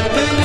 But